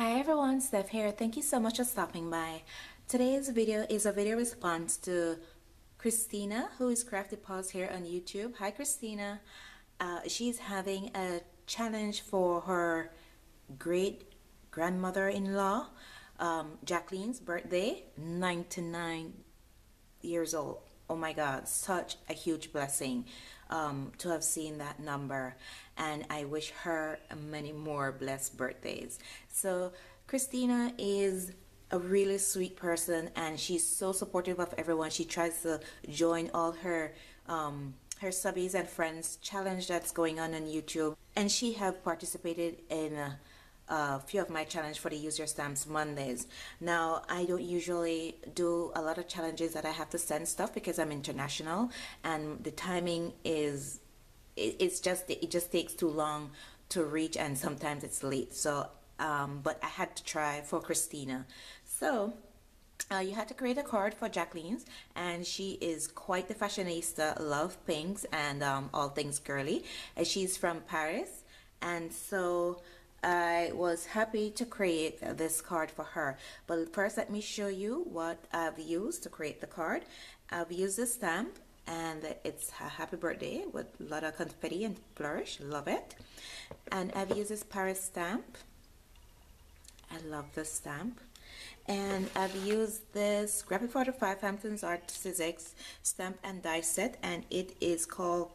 Hi everyone, Steph here. Thank you so much for stopping by. Today's video is a video response to Kristina, who is Crafty Paws here on YouTube. Hi Kristina. Uh, she's having a challenge for her great grandmother-in-law, um, Jacqueline's birthday, 99 years old. Oh my God, such a huge blessing um, to have seen that number. And I wish her many more blessed birthdays. So, Kristina is a really sweet person and she's so supportive of everyone. She tries to join all her um, her subbies and friends challenge that's going on on YouTube. And she have participated in uh, a few of my challenge for the Use Your Stamps Mondays. Now, I don't usually do a lot of challenges that I have to send stuff because I'm international and the timing is, it's just, it just takes too long to reach and sometimes it's late. So, um, but I had to try for Kristina. So, uh, you had to create a card for Jacqueline's and she is quite the fashionista, love pinks and um, all things girly. And she's from Paris and so I was happy to create this card for her. But first let me show you what I've used to create the card. I've used this stamp and it's a happy birthday with a lot of confetti and flourish. Love it. And I've used this Paris stamp. I love this stamp. And I've used this Graphic 45 Hamptons Art Physics stamp and die set and it is called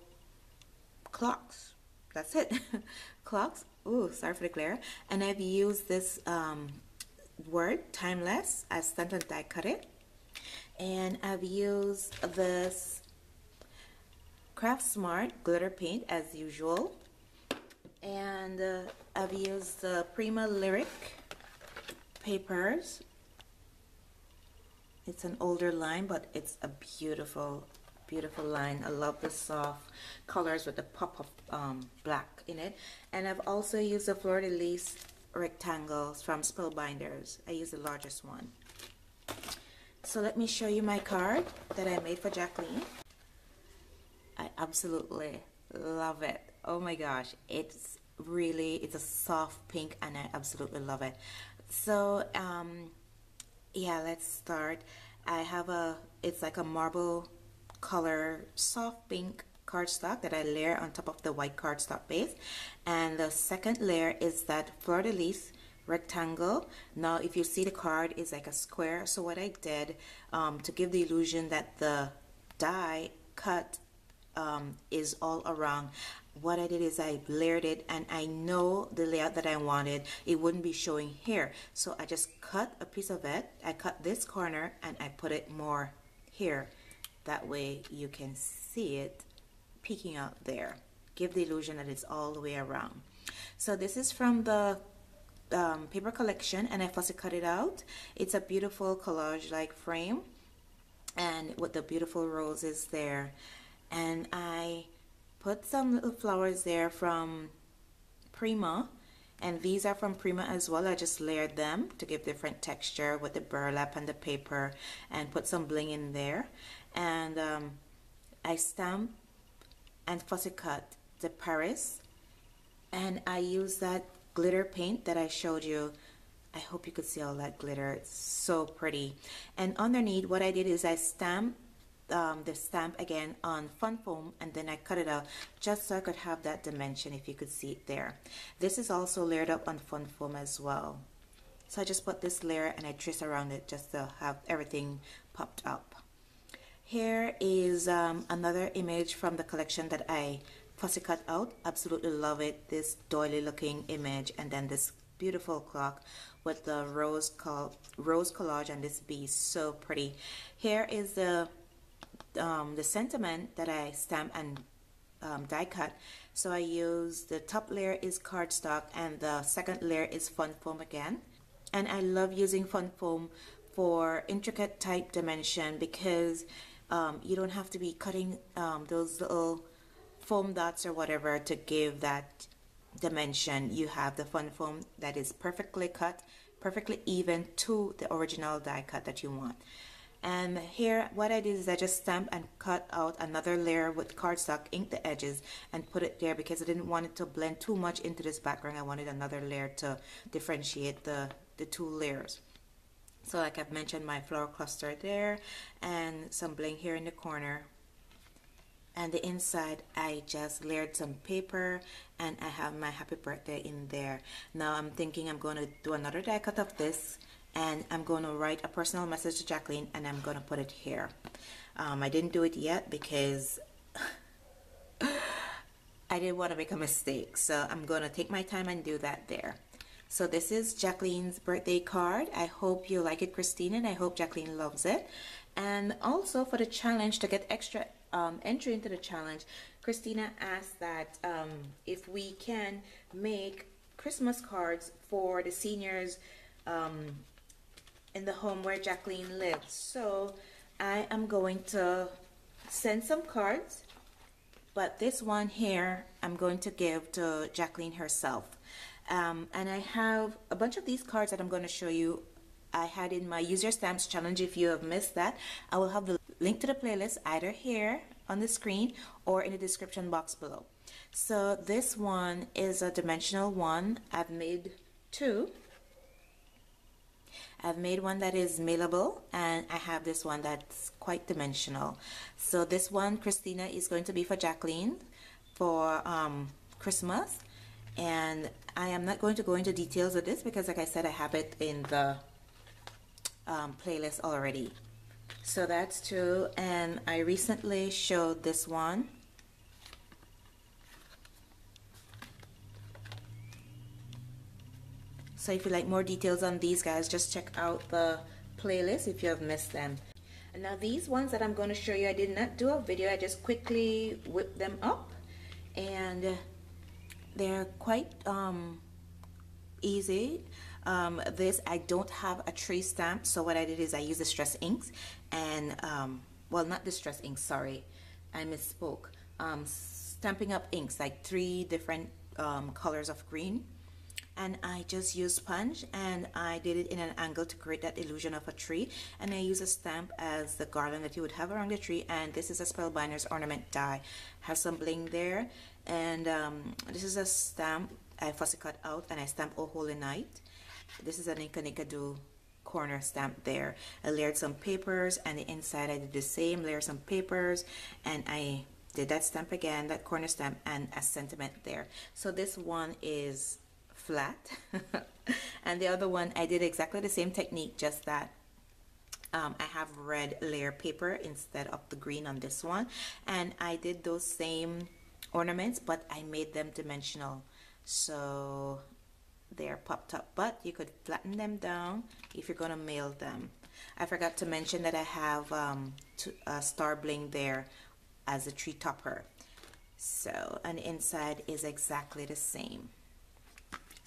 Clocks. That's it. Clocks oh sorry for the glare. And I've used this um, word timeless as and die cut it. And I've used this craft smart glitter paint as usual. And uh, I've used the Prima Lyric papers. It's an older line but it's a beautiful beautiful line. I love the soft colors with the pop of um, black in it. And I've also used the fleur-de-lis rectangles from Spellbinders. I use the largest one. So let me show you my card that I made for Jacqueline. I absolutely love it. Oh my gosh it's really it's a soft pink and I absolutely love it. So um yeah let's start. I have a it's like a marble color soft pink cardstock that I layer on top of the white cardstock base. And the second layer is that fleur-de-lis rectangle. Now if you see the card is like a square. So what I did um, to give the illusion that the die cut um, is all around what I did is I layered it and I know the layout that I wanted. It wouldn't be showing here. So I just cut a piece of it. I cut this corner and I put it more here that way you can see it peeking out there. Give the illusion that it's all the way around. So this is from the um, paper collection and I fussy cut it out. It's a beautiful collage like frame and with the beautiful roses there. And I put some little flowers there from Prima and these are from Prima as well. I just layered them to give different texture with the burlap and the paper and put some bling in there. And um, I stamp and fussy cut the Paris. And I use that glitter paint that I showed you. I hope you could see all that glitter. It's so pretty. And underneath what I did is I stamped um, the stamp again on fun foam and then I cut it out just so I could have that dimension if you could see it there this is also layered up on fun foam as well so I just put this layer and I trace around it just to have everything popped up here is um, another image from the collection that I fussy cut out. Absolutely love it. This doily looking image and then this beautiful clock with the rose, col rose collage and this bee. So pretty. Here is the, um, the sentiment that I stamp and um, die cut. So I use the top layer is cardstock and the second layer is fun foam again. And I love using fun foam for intricate type dimension because um, you don't have to be cutting um, those little foam dots or whatever to give that dimension. You have the fun foam that is perfectly cut, perfectly even to the original die cut that you want. And here what I did is I just stamped and cut out another layer with cardstock ink the edges and put it there because I didn't want it to blend too much into this background. I wanted another layer to differentiate the the two layers. So like I've mentioned my flower cluster there and some bling here in the corner. And the inside I just layered some paper and I have my happy birthday in there. Now I'm thinking I'm going to do another die cut of this and I'm going to write a personal message to Jacqueline and I'm going to put it here um, I didn't do it yet because I didn't want to make a mistake so I'm going to take my time and do that there so this is Jacqueline's birthday card. I hope you like it, Christine, and I hope Jacqueline loves it. And also for the challenge, to get extra um, entry into the challenge, Kristina asked that um, if we can make Christmas cards for the seniors um, in the home where Jacqueline lives. So I am going to send some cards, but this one here I'm going to give to Jacqueline herself. Um, and I have a bunch of these cards that I'm going to show you. I had in my user stamps challenge if you have missed that. I will have the link to the playlist either here on the screen or in the description box below. So this one is a dimensional one. I've made two I've made one that is mailable and I have this one that's quite dimensional. So this one Kristina is going to be for Jacqueline for um, Christmas. And I am not going to go into details of this because like I said I have it in the um, playlist already. So that's two. And I recently showed this one so if you like more details on these guys just check out the playlist if you have missed them and now these ones that I'm going to show you I did not do a video I just quickly whipped them up and they're quite um, easy. Um, this, I don't have a tree stamp, so what I did is I used distress inks and, um, well, not distress inks, sorry, I misspoke. Um, Stampin' Up inks, like three different um, colors of green. And I just used sponge and I did it in an angle to create that illusion of a tree. And I use a stamp as the garland that you would have around the tree. And this is a Spellbinders ornament die. Have some bling there and um, this is a stamp I fussy cut out and I stamp Oh Holy Night this is an Inkadinkado corner stamp there I layered some papers and the inside I did the same layer some papers and I did that stamp again that corner stamp and a sentiment there so this one is flat. And the other one I did exactly the same technique just that um, I have red layer paper instead of the green on this one. And I did those same ornaments but I made them dimensional. So they're popped up but you could flatten them down if you're gonna mail them. I forgot to mention that I have um, a star bling there as a tree topper. So and inside is exactly the same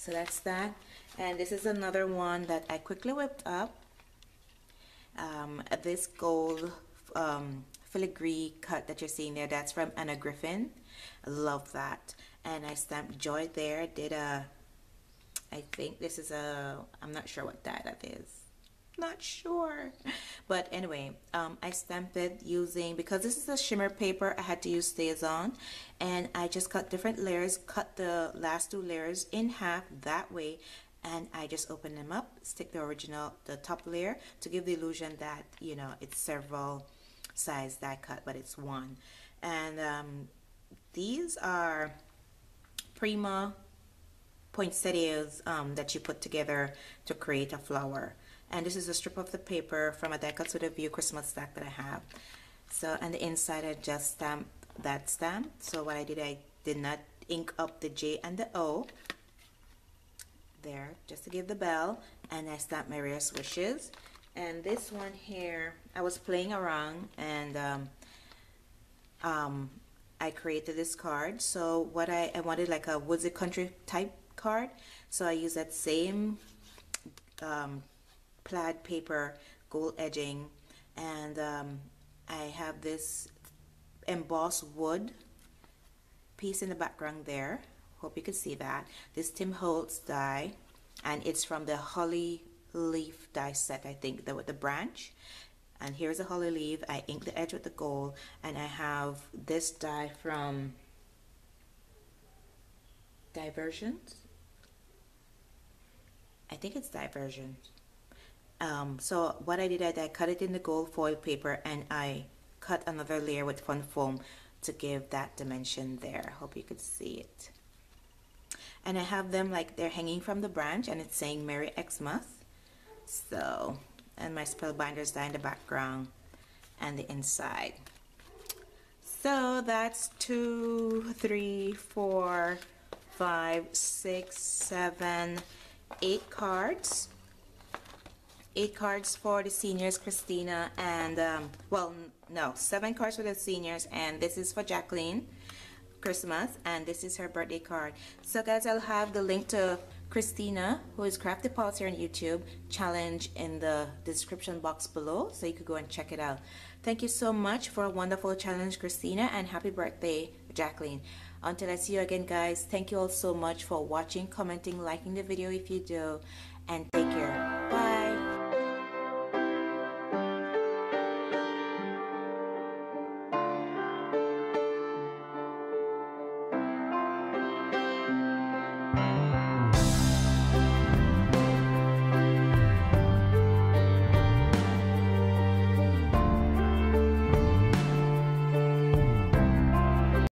so that's that. And this is another one that I quickly whipped up. Um, this gold um, filigree cut that you're seeing there that's from Anna Griffin. Love that. And I stamped joy there. Did a I think this is a I'm not sure what that is. Not sure but anyway um, I stamped it using because this is a shimmer paper I had to use StazOn and I just cut different layers cut the last two layers in half that way. And I just open them up stick the original the top layer to give the illusion that you know it's several size die cut but it's one. And um, these are Prima poinsettias um, that you put together to create a flower. And this is a strip of the paper from a Die Cuts with a View Christmas stack that I have. So, and the inside I just stamped that stamp. So what I did, I did not ink up the J and the O. There, just to give the bell. And I stamped my wishes. And this one here, I was playing around and um, um, I created this card. So what I, I wanted like a woodsy country type card. So I used that same um, plaid paper, gold edging, and um, I have this embossed wood piece in the background there. Hope you can see that. This Tim Holtz die, and it's from the Holly Leaf die set, I think, the, with the branch. and here's a holly leaf I ink the edge with the gold and I have this die from Diversions I think it's Diversions um, so what I did is I cut it in the gold foil paper and I cut another layer with fun foam to give that dimension there. Hope you could see it. And I have them like they're hanging from the branch and it's saying Merry Xmas. So and my spellbinders die in the background and the inside. So that's two three four five six seven eight cards eight cards for the seniors Kristina and um, well no seven cards for the seniors and this is for Jacqueline Christmas and this is her birthday card. So guys I'll have the link to Kristina who is Crafty Paws here on YouTube challenge in the description box below so you could go and check it out. Thank you so much for a wonderful challenge Kristina and happy birthday Jacqueline. Until I see you again guys thank you all so much for watching commenting liking the video if you do and take care